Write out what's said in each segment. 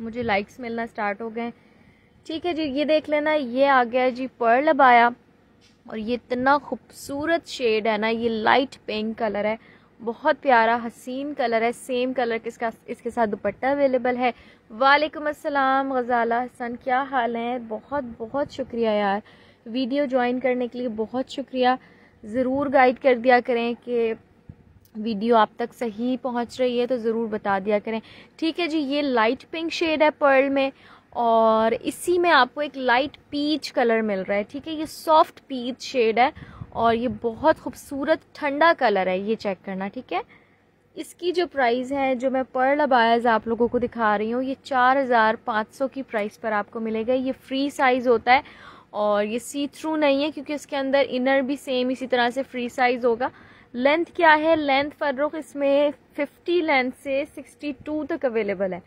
मुझे लाइक्स मिलना स्टार्ट हो गए ठीक है जी, ये देख लेना, ये आ गया जी पर्ल अबाया और ये इतना खूबसूरत शेड है ना, ये लाइट पिंक कलर है। बहुत प्यारा, हसीन कलर है सेम कलर के इसका इसके साथ दुपट्टा अवेलेबल है। वालेकुम अस्सलाम, गज़ाला हसन, क्या हाल है? बहुत बहुत शुक्रिया यार। वीडियो ज्वाइन करने के लिए बहुत शुक्रिया। ज़रूर गाइड कर दिया करें कि वीडियो आप तक सही पहुँच रही है तो ज़रूर बता दिया करें। ठीक है जी, ये लाइट पिंक शेड है पर्ल में, और इसी में आपको एक लाइट पीच कलर मिल रहा है। ठीक है, ये सॉफ्ट पीच शेड है, और ये बहुत खूबसूरत ठंडा कलर है, ये चेक करना, ठीक है? इसकी जो प्राइस है, जो मैं पर्ल अबायज आप लोगों को दिखा रही हूँ, ये चार हज़ार पाँच सौ की प्राइस पर आपको मिलेगा। ये फ्री साइज़ होता है, और ये सी थ्रू नहीं है, क्योंकि इसके अंदर इनर भी सेम इसी तरह से फ्री साइज़ होगा। लेंथ क्या है? लेंथ फर्रुख इसमें फिफ्टी लेंथ से सिक्सटी टू तक अवेलेबल है।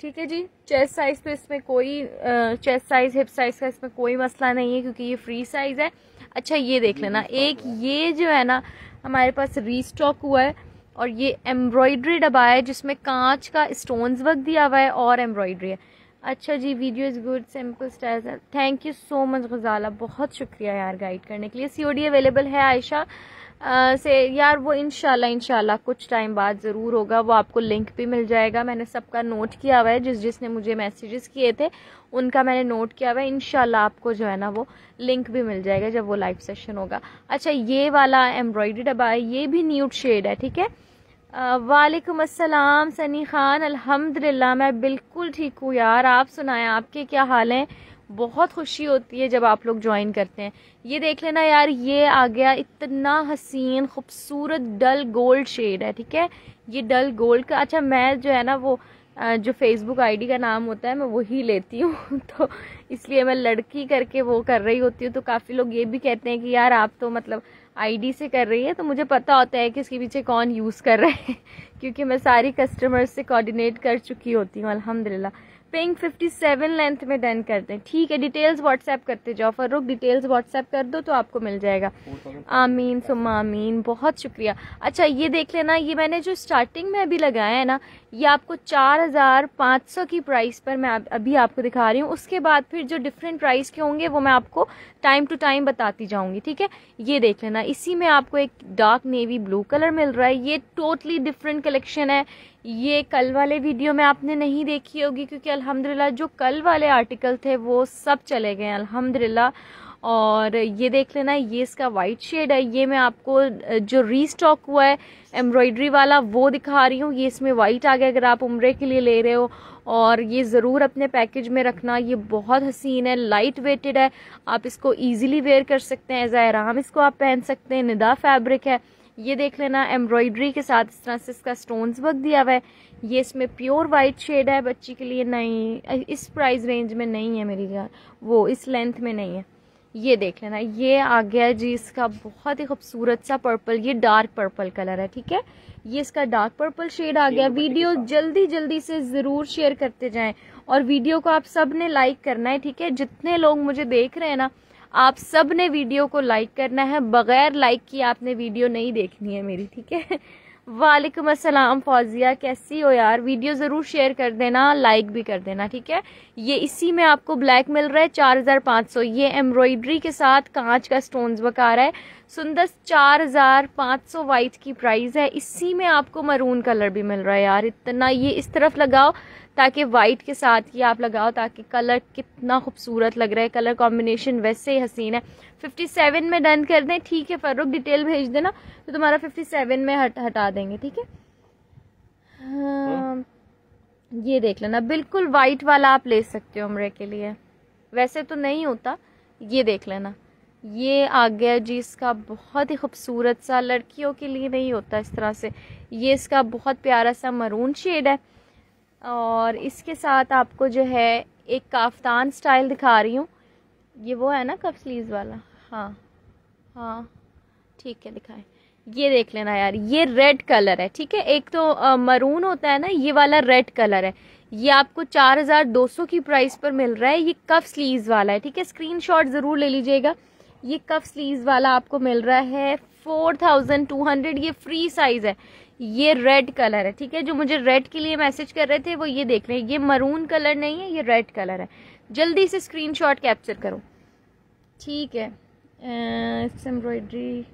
ठीक है जी? चेस्ट साइज़ तो इसमें कोई चेस्ट साइज़ हिप साइज़ का इसमें कोई मसला नहीं है क्योंकि ये फ्री साइज़ है। अच्छा ये देख लेना। एक ये जो है ना हमारे पास रीस्टॉक हुआ है और ये एम्ब्रॉयड्री डबा है जिसमें कांच का स्टोन्स वर्क दिया हुआ है और एम्ब्रॉयड्री है। अच्छा जी video is good simple style thank you so much Ghazala बहुत शुक्रिया यार गाइड करने के लिए। सीओडी अवेलेबल है आयशा। से यार वो इनशाला इनशाला कुछ टाइम बाद ज़रूर होगा। वो आपको लिंक भी मिल जाएगा। मैंने सबका नोट किया हुआ है, जिस, जिसने मुझे मैसेजेस किए थे, उनका मैंने नोट किया हुआ है। इनशाला आपको जो है ना, वो लिंक भी मिल जाएगा जब वो लाइव सेशन होगा। अच्छा ये वाला एम्ब्रॉयडरी डब्बा है, ये भी न्यूट शेड है, ठीक है? वालेकुम अस्सलाम, सनी खान, अल्हम्दुलिल्लाह, मैं बिल्कुल ठीक हूँ यार। आप सुनाएँ, आपके क्या हाल हैं? बहुत खुशी होती है जब आप लोग ज्वाइन करते हैं। ये देख लेना यार, ये आ गया इतना हसीन, खूबसूरत डल गोल्ड शेड है, ठीक है? ये डल गोल्ड का अच्छा मैं जो है ना, वो जो फेसबुक आईडी का नाम होता है, मैं वही लेती हूँ। तो इसलिए मैं लड़की करके वो कर रही होती हूँ तो काफ़ी लोग ये भी कहते हैं कि यार, आप तो मतलब आईडी से कर रही है तो मुझे पता होता है कि इसके पीछे कौन यूज़ कर रहे हैं। क्योंकि मैं सारी कस्टमर्स से कोऑर्डिनेट कर चुकी होती हूँ, अल्हम्दुलिल्लाह। पिंक 57 लेंथ में डन करते हैं। ठीक है डिटेल्स व्हाट्सएप करते जाओ। फर्रुख डिटेल्स व्हाट्सएप कर दो तो आपको मिल जाएगा। आमीन सुमा आमीन। बहुत शुक्रिया। अच्छा ये देख लेना, ये मैंने जो स्टार्टिंग में अभी लगाया है ना, ये आपको चार हज़ार पाँच सौ की प्राइस पर मैं अभी आपको दिखा रही हूँ। उसके बाद फिर जो डिफरेंट प्राइस के होंगे, वो मैं आपको टाइम टू टाइम बताती जाऊँगी, ठीक है? ये देख लेना, इसी में आपको एक डार्क नेवी ब्लू कलर मिल रहा है। ये टोटली डिफरेंट कलेक्शन है। ये कल वाले वीडियो में आपने नहीं देखी होगी क्योंकि अल्हम्दुलिल्लाह जो कल वाले आर्टिकल थे वो सब चले गए अल्हम्दुलिल्लाह। और ये देख लेना, ये इसका वाइट शेड है। ये मैं आपको, जो रीस्टॉक हुआ है एम्ब्रॉयडरी वाला, वो दिखा रही हूँ। ये इसमें वाइट आ गया, अगर आप उम्र के लिए ले रहे हो। और ये ज़रूर अपने पैकेज में रखना। ये बहुत हसीन है लाइट वेटेड है। आप इसको ईजिली वेयर कर सकते हैं एज आराम इसको आप पहन सकते हैं, निदा फैब्रिक है। ये देख लेना एम्ब्रॉयडरी के साथ इस तरह से इसका स्टोन्स वर्क दिया हुआ है। ये इसमें प्योर वाइट शेड है बच्ची के लिए नहीं इस प्राइस रेंज में नहीं है मेरी जान वो इस लेंथ में नहीं है। ये देख लेना ये आ गया जी इसका बहुत ही खूबसूरत सा पर्पल ये डार्क पर्पल कलर है ठीक है? ये इसका डार्क पर्पल शेड आ गया वीडियो जल्दी जल्दी से ज़रूर शेयर करते जाएँ। और वीडियो को आप सबने लाइक करना है ठीक है? जितने लोग मुझे देख रहे हैं ना आप सबने वीडियो को लाइक करना है, बगैर लाइक की आपने वीडियो नहीं देखनी है मेरी, ठीक है? वालेकुम अस्सलाम, फौजिया, कैसी हो यार? वीडियो ज़रूर शेयर कर देना लाइक भी कर देना, ठीक है? ये इसी में आपको ब्लैक मिल रहा है, चार हज़ार पाँच सौ। ये एम्ब्रॉयडरी के साथ कांच का स्टोन्स रहा है। सुंदर, चार हज़ार पाँच सौ वाइट की प्राइस है। इसी में आपको मरून कलर भी मिल रहा है यार। इतना ये इस तरफ़ लगाओ ताकि वाइट के साथ ये आप लगाओ ताकि कलर कितना खूबसूरत लग रहा है। कलर कॉम्बिनेशन वैसे ही हसीन है। 57 में डन कर दें ठीक है फर्रुख डिटेल भेज देना तो तुम्हारा 57 में हट हटा देंगे ठीक है? हाँ, ये देख लेना बिल्कुल वाइट वाला आप ले सकते हो उम्र के लिए। वैसे तो नहीं होता ये देख लेना। ये आ गया जी इसका बहुत ही खूबसूरत सा लड़कियों के लिए नहीं होता इस तरह से। ये इसका बहुत प्यारा सा मरून शेड है। और इसके साथ आपको जो है एक काफ्तान स्टाइल दिखा रही हूँ। ये वो है ना कफ स्लीव वाला? हाँ हाँ ठीक है दिखाए। ये देख लेना यार ये रेड कलर है ठीक है? एक तो आ, मरून होता है ना ये वाला रेड कलर है। ये आपको चार हज़ार दो सौ की प्राइस पर मिल रहा है ये कफ स्लीव्स वाला है ठीक है? स्क्रीनशॉट ज़रूर ले लीजिएगा। ये कफ स्लीव्स वाला आपको मिल रहा है फोर थाउज़ेंड टू हंड्रेड ये फ्री साइज़ है। ये रेड कलर है, ठीक है? जो मुझे रेड के लिए मैसेज कर रहे थे, वो ये देख रहे हैं। ये मरून कलर नहीं है, ये रेड कलर है। जल्दी से स्क्रीनशॉट कैप्चर करो। ठीक है। एम्ब्रॉयडरी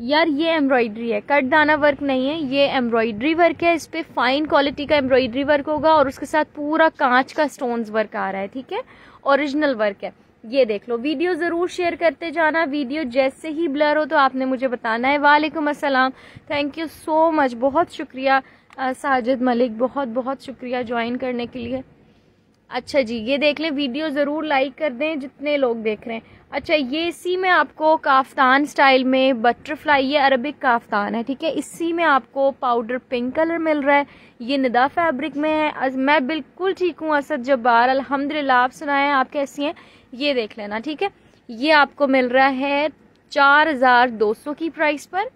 यार, ये एम्ब्रॉयडरी है। कट दाना वर्क नहीं है, ये एम्ब्रॉयडरी वर्क है। इस पर फाइन क्वालिटी का एम्ब्रॉयडरी वर्क होगा और उसके साथ पूरा कांच का स्टोन्स वर्क आ रहा है, ठीक है? ओरिजिनल वर्क है। ये देख लो, वीडियो ज़रूर शेयर करते जाना। वीडियो जैसे ही ब्लर हो तो आपने मुझे बताना है। वालेकुम अस्सलाम। थैंक यू सो मच बहुत शुक्रिया साजिद मलिक। बहुत बहुत शुक्रिया ज्वाइन करने के लिए। अच्छा जी, ये देख लें, वीडियो ज़रूर लाइक कर दें, जितने लोग देख रहे हैं। अच्छा ये इसी में आपको काफ्तान स्टाइल में बटरफ्लाई ये अरबिक काफ्तान है, ठीक है? इसी में आपको पाउडर पिंक कलर मिल रहा है। ये निदा फैब्रिक में है। मैं बिल्कुल ठीक हूँ, असद जब्बार, अल्हम्दुलिल्लाह, आप सुनाएँ, आप कैसी हैं? ये देख लेना, ठीक है? ये आपको मिल रहा है चार हज़ार दो सौ की प्राइस पर।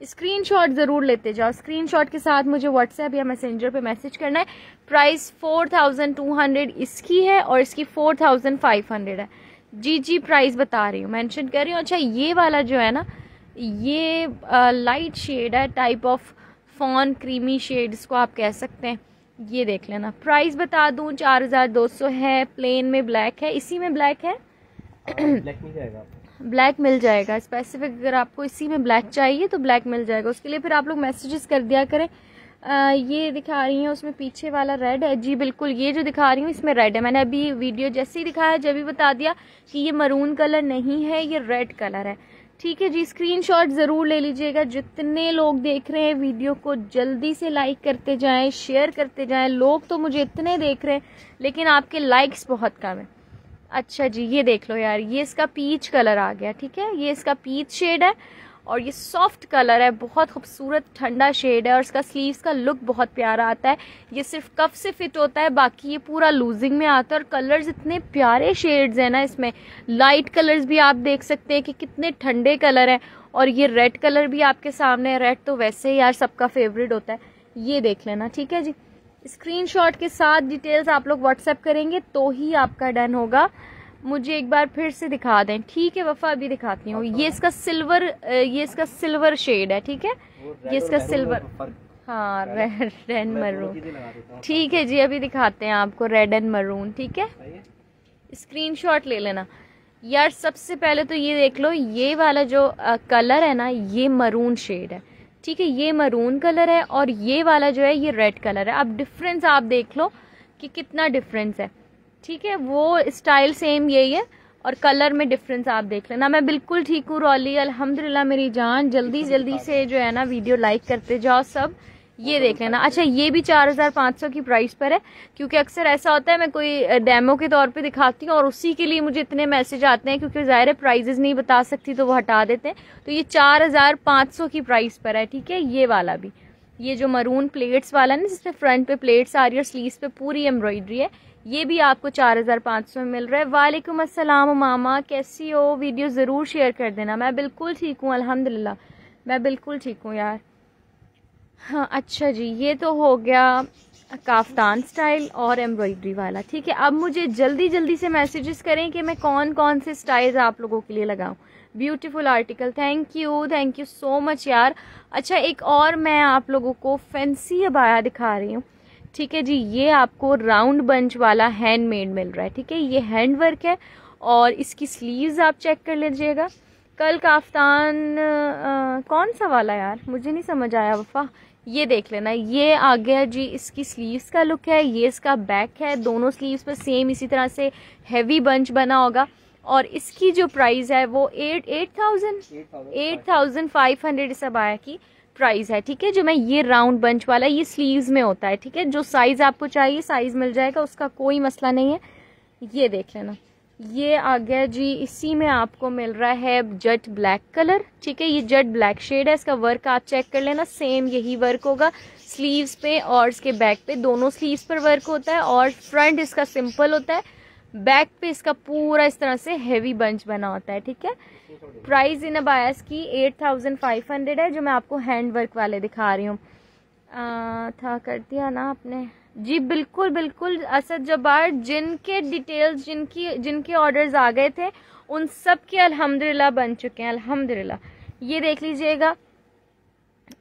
स्क्रीनशॉट ज़रूर लेते जाओ। स्क्रीनशॉट के साथ मुझे व्हाट्सएप या मैसेंजर पे मैसेज करना है। Price four thousand two hundred इसकी है और इसकी फोर थाउज़ेंड फाइव हंड्रेड है। जी जी प्राइस बता रही हूँ मेंशन कर रही हूँ। अच्छा ये वाला जो है ना ये लाइट शेड है type of fawn creamy shade इसको आप कह सकते हैं। ये देख लेना। प्राइस बता दूँ चार हज़ार दो सौ है प्लेन में ब्लैक है। इसी में ब्लैक है? ब्लैक मिल जाएगा ब्लैक मिल जाएगा। स्पेसिफिक अगर आपको इसी में ब्लैक चाहिए तो ब्लैक मिल जाएगा। उसके लिए फिर आप लोग मैसेजेस कर दिया करें। ये दिखा रही हैं, उसमें पीछे वाला रेड है। जी, बिल्कुल, ये जो दिखा रही हूँ, इसमें रेड है। मैंने अभी वीडियो जैसे ही दिखाया, जब भी बता दिया कि ये मरून कलर नहीं है, ये रेड कलर है। ठीक है जी स्क्रीनशॉट ज़रूर ले लीजिएगा। जितने लोग देख रहे हैं वीडियो को, जल्दी से लाइक करते जाएँ शेयर करते जाएँ। लोग तो मुझे इतने देख रहे हैं, लेकिन आपके लाइक्स बहुत कम है। अच्छा जी, ये देख लो यार, ये इसका पीच कलर आ गया, ठीक है? ये इसका पीच शेड है। और ये सॉफ्ट कलर है, बहुत खूबसूरत ठंडा शेड है और इसका स्लीव्स का लुक बहुत प्यारा आता है। ये सिर्फ़ कफ से फिट होता है, बाकी ये पूरा लूजिंग में आता है और कलर्स इतने प्यारे शेड्स हैं ना इसमें। लाइट कलर्स भी आप देख सकते हैं कि कितने ठंडे कलर हैं और ये रेड कलर भी आपके सामने रेड तो वैसे ही यार सबका फेवरेट होता है। ये देख लेना, ठीक है जी? स्क्रीनशॉट के साथ डिटेल्स आप लोग व्हाट्सएप करेंगे तो ही आपका डन होगा। मुझे एक बार फिर से दिखा दें। ठीक है वफा अभी दिखाती हूँ। ये इसका सिल्वर ये इसका सिल्वर शेड है ठीक है? ये इसका सिल्वर हाँ रेड एंड मरून ठीक है जी अभी दिखाते हैं आपको रेड एंड मरून ठीक है? स्क्रीनशॉट ले लेना। यार सबसे पहले तो ये देख लो ये वाला जो आ, कलर है ना ये मरून शेड है। ठीक है ये मरून कलर है और ये वाला जो है ये रेड कलर है। अब डिफरेंस आप देख लो कि कितना डिफरेंस है। ठीक है वो स्टाइल सेम यही है और कलर में डिफरेंस आप देख लेना। मैं बिल्कुल ठीक हूँ रॉली। अल्हम्दुलिल्लाह मेरी जान। जल्दी जल्दी से जो है ना वीडियो लाइक करते जाओ सब। ये देख लेना। अच्छा ये भी चार हज़ार पाँच सौ की प्राइस पर है क्योंकि अक्सर ऐसा होता है मैं कोई डेमो के तौर पे दिखाती हूँ और उसी के लिए मुझे इतने मैसेज आते हैं क्योंकि ज़ाहिर है प्राइजेज नहीं बता सकती तो वो हटा देते हैं। तो ये चार हज़ार पाँच सौ की प्राइस पर है ठीक है? ये वाला भी। ये जो मरून प्लेट्स वाला ना जिसमें फ्रंट पे प्लेट्स आ रही है और स्लीव पे पूरी एम्ब्रॉयडरी है ये भी आपको चार हज़ार पाँच सौ में मिल रहा है। वालेकुम अस्सलाम, मामा, कैसी हो? वीडियो ज़रूर शेयर कर देना। मैं बिल्कुल ठीक हूँ, अल्हम्दुलिल्लाह। मैं बिल्कुल ठीक हूँ यार। हाँ अच्छा जी, ये तो हो गया काफ्तान स्टाइल और एम्ब्रॉयडरी वाला, ठीक है? अब मुझे जल्दी जल्दी से मैसेजेस करें कि मैं कौन कौन से स्टाइल्स आप लोगों के लिए लगाऊँ। Beautiful article, thank you thank you so much यार। अच्छा एक और मैं आप लोगों को फैंसी अबाया दिखा रही हूँ। ठीक है जी ये आपको राउंड बंच वाला हैंडमेड मिल रहा है ठीक है? ये हैंड वर्क है और इसकी स्लीव्स आप चेक कर लीजिएगा। कल काफ्तान आ, कौन सा वाला यार? मुझे नहीं समझ आया वफा। ये देख लेना ये आ गया जी इसकी स्लीव्स का लुक है ये इसका बैक है दोनों स्लीव्स पर सेम इसी तरह से हैवी बंच बना होगा। और इसकी जो प्राइस है वो eight eight thousand eight thousand five hundred इस आया की प्राइस है, ठीक है? जो मैं ये राउंड बंच वाला, ये स्लीव्स में होता है, ठीक है? जो साइज़ आपको चाहिए, साइज़ मिल जाएगा, उसका कोई मसला नहीं है। ये देख लेना। ये आ गया जी, इसी में आपको मिल रहा है जट ब्लैक कलर, ठीक है? ये जट ब्लैक शेड है, इसका वर्क आप चेक कर लेना। सेम यही वर्क होगा, स्लीव्स पे, और इसके बैक पे, दोनों स्लीव्स पर वर्क होता है, और फ्रंट इसका सिंपल होता है। बैक पे इसका पूरा इस तरह से हेवी बंच बना होता है, ठीक है? प्राइस इन अबायस की एट थाउज़ेंड फाइव हंड्रेड है, जो मैं आपको हैंड वर्क वाले दिखा रही हूँ। था कर दिया ना आपने? जी, बिल्कुल बिल्कुल, असद जबार जिनके डिटेल्स जिनकी, जिनके ऑर्डर्स आ गए थे, उन सब के अल्हम्दुलिल्लाह बन चुके हैं, अल्हम्दुलिल्लाह। ये देख लीजिएगा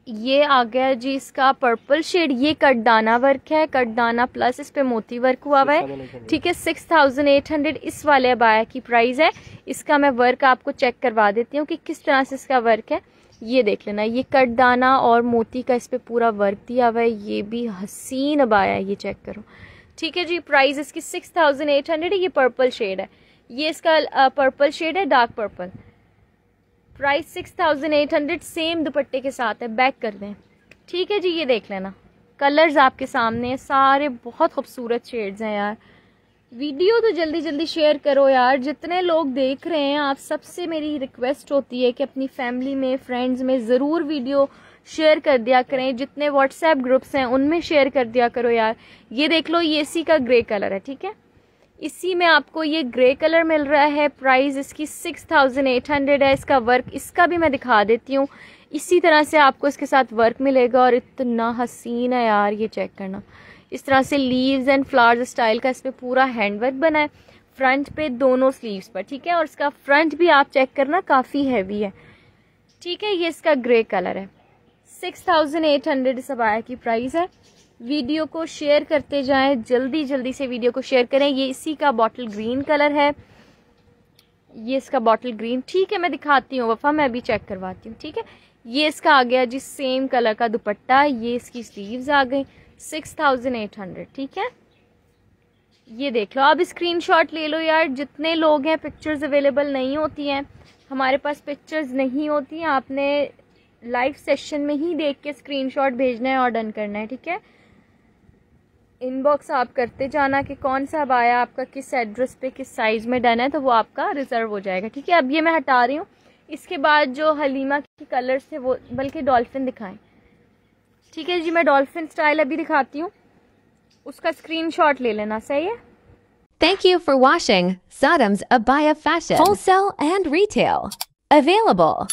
ये आ गया जी इसका पर्पल शेड ये कटदाना वर्क है कटदाना प्लस इस पे मोती वर्क हुआ हुआ है। ठीक है सिक्स थाउज़ेंड एट हंड्रेड इस वाले अबाया की प्राइस है। इसका मैं वर्क आपको चेक करवा देती हूँ कि किस तरह से इसका वर्क है। ये देख लेना ये कटदाना और मोती का इस पर पूरा वर्क दिया हुआ है। ये भी हसीन अबाया है ये चेक करो। ठीक है जी प्राइस इसकी सिक्स थाउज़ेंड एट हंड्रेड ये पर्पल शेड है। ये इसका पर्पल शेड है dark purple price six thousand eight hundred same दुपट्टे के साथ है बैक कर दें। ठीक है जी, ये देख लेना। कलर्स आपके सामने हैं, सारे बहुत खूबसूरत शेड्स हैं यार। वीडियो तो जल्दी जल्दी शेयर करो यार। जितने लोग देख रहे हैं, आप सबसे मेरी रिक्वेस्ट होती है कि अपनी फैमिली में फ्रेंड्स में ज़रूर वीडियो शेयर कर दिया करें। जितने व्हाट्सएप ग्रुप्स हैं, उनमें शेयर कर दिया करो यार। ये देख लो, ये इसी का ग्रे कलर है, ठीक है? इसी में आपको ये ग्रे कलर मिल रहा है। प्राइस इसकी सिक्स थाउज़ेंड एट हंड्रेड है। इसका वर्क, इसका भी मैं दिखा देती हूँ। इसी तरह से आपको इसके साथ वर्क मिलेगा और इतना हसीन है यार ये चेक करना। इस तरह से लीव्स एंड फ्लावर्स स्टाइल का इस पर पूरा हैंड वर्क बना है। फ्रंट पे दोनों स्लीव्स पर, ठीक है? और इसका फ्रंट भी आप चेक करना काफ़ी हैवी है। ठीक है, ये इसका ग्रे कलर है। सिक्स थाउज़ेंड एट हंड्रेड इस की प्राइस है। वीडियो को शेयर करते जाएँ। जल्दी जल्दी से वीडियो को शेयर करें। ये इसी का बॉटल ग्रीन कलर है। ये इसका बॉटल ग्रीन ठीक है, मैं दिखाती हूँ, वफा, मैं अभी चेक करवाती हूँ, ठीक है? ये इसका आ गया जी सेम कलर का दुपट्टा। ये इसकी स्लीव्स आ गई सिक्स थाउज़ेंड एट हंड्रेड ठीक है? ये देख लो, अब स्क्रीनशॉट ले लो यार। जितने लोग हैं पिक्चर्स अवेलेबल नहीं होती हैं। हमारे पास पिक्चर्स नहीं होती हैं। आपने लाइव सेशन में ही देख के स्क्रीनशॉट भेजना है और डन करना है, ठीक है? इनबॉक्स आप करते जाना कि कौन सा अब आया आपका किस एड्रेस पे किस साइज़ में डन है तो वो आपका रिज़र्व हो जाएगा। ठीक है अब ये मैं हटा रही हूँ। इसके बाद जो हलीमा के कलर्स थे वो बल्कि डॉल्फिन दिखाएँ। ठीक है जी मैं डॉल्फिन स्टाइल अभी दिखाती हूँ। उसका स्क्रीनशॉट ले लेना सही है? Thank you for watching Saddam's Abaya Fashion. Wholesale and Retail. Available.